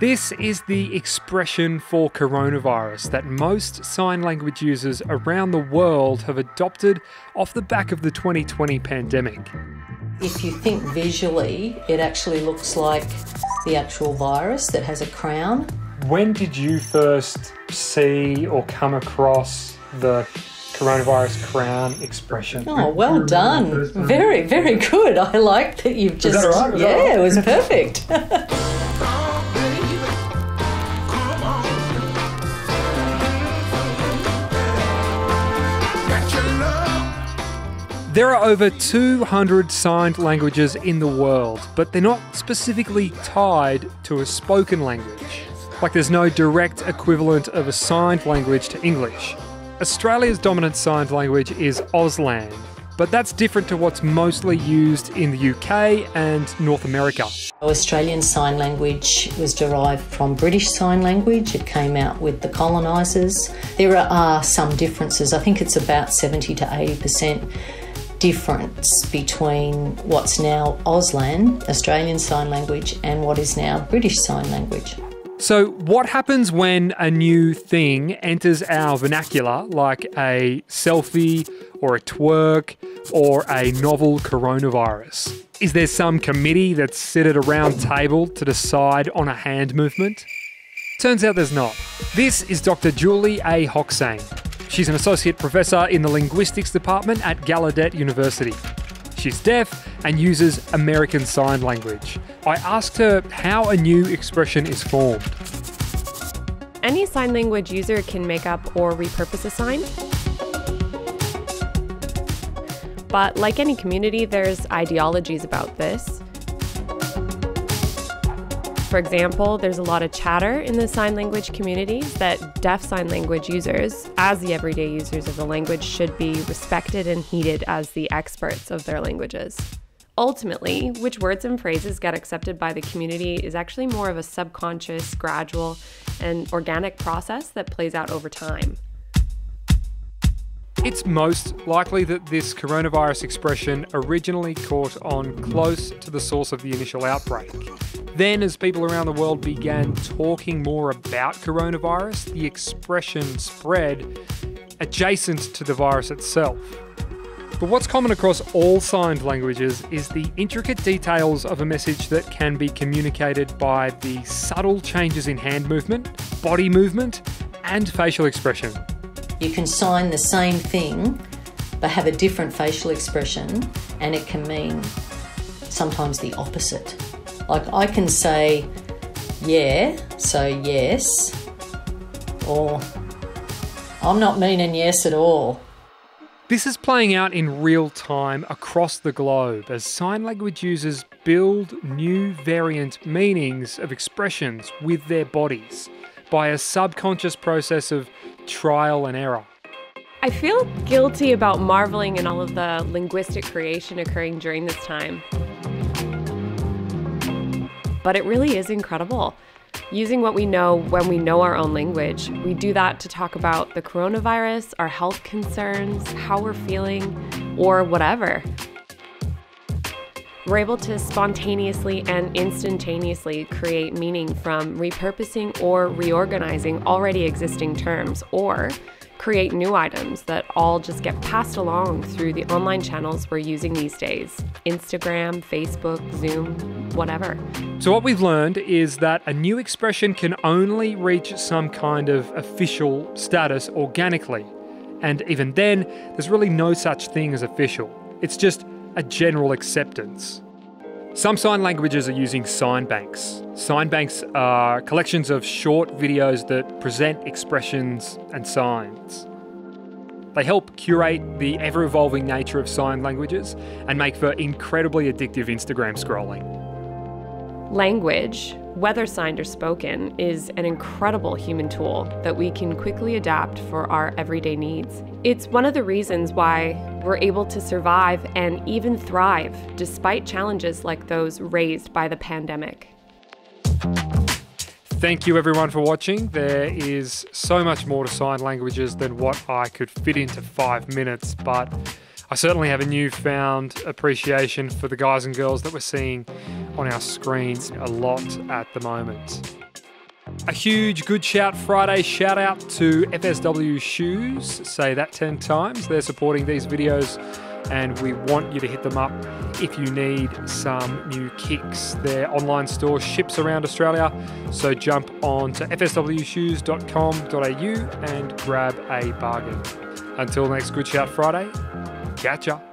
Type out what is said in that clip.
This is the expression for coronavirus that most sign language users around the world have adopted off the back of the 2020 pandemic. If you think visually, it actually looks like the actual virus that has a crown. When did you first see or come across the coronavirus crown expression? Oh, well done. Very, very good. I like that you've just. right? Yeah, that all right? it was perfect. There are over 200 signed languages in the world, but they're not specifically tied to a spoken language. Like there's no direct equivalent of a signed language to English. Australia's dominant signed language is Auslan, but that's different to what's mostly used in the UK and North America. Australian Sign Language was derived from British Sign Language. It came out with the colonisers. There are some differences. I think it's about 70 to 80% difference between what's now Auslan, Australian Sign Language, and what is now British Sign Language. So, what happens when a new thing enters our vernacular, like a selfie or a twerk or a novel coronavirus? Is there some committee that's sit at a round table to decide on a hand movement? Turns out there's not. This is Dr. Julie A. Hochgesang. She's an associate professor in the linguistics department at Gallaudet University. She's deaf and uses American Sign Language. I asked her how a new expression is formed. Any sign language user can make up or repurpose a sign. But like any community, there's ideologies about this. For example, there's a lot of chatter in the sign language communities that deaf sign language users, as the everyday users of the language, should be respected and heeded as the experts of their languages. Ultimately, which words and phrases get accepted by the community is actually more of a subconscious, gradual, and organic process that plays out over time. It's most likely that this coronavirus expression originally caught on close to the source of the initial outbreak. Then, as people around the world began talking more about coronavirus, the expression spread adjacent to the virus itself. But what's common across all signed languages is the intricate details of a message that can be communicated by the subtle changes in hand movement, body movement, and facial expression. You can sign the same thing but have a different facial expression, and it can mean sometimes the opposite. Like I can say, yeah, so yes, or I'm not meaning yes at all. This is playing out in real time across the globe as sign language users build new variant meanings of expressions with their bodies by a subconscious process of trial and error. I feel guilty about marveling in all of the linguistic creation occurring during this time. But it really is incredible. Using what we know when we know our own language, we do that to talk about the coronavirus, our health concerns, how we're feeling, or whatever. We're able to spontaneously and instantaneously create meaning from repurposing or reorganizing already existing terms, or create new items that all just get passed along through the online channels we're using these days Instagram, Facebook, Zoom, whatever. So, what we've learned is that a new expression can only reach some kind of official status organically. And even then, there's really no such thing as official. It's just a general acceptance. Some sign languages are using sign banks. Sign banks are collections of short videos that present expressions and signs. They help curate the ever evolving nature of sign languages and make for incredibly addictive Instagram scrolling. Language, whether signed or spoken, is an incredible human tool that we can quickly adapt for our everyday needs. It's one of the reasons why we're able to survive and even thrive despite challenges like those raised by the pandemic. Thank you everyone for watching. There is so much more to sign languages than what I could fit into five minutes, but I certainly have a newfound appreciation for the guys and girls that we're seeing on our screens a lot at the moment. A huge Good Shout Friday shout out to FSW Shoes. Say that 10 times. They're supporting these videos and we want you to hit them up if you need some new kicks. Their online store ships around Australia, so jump on to fswshoes.com.au and grab a bargain. Until next Good Shout Friday, catch ya.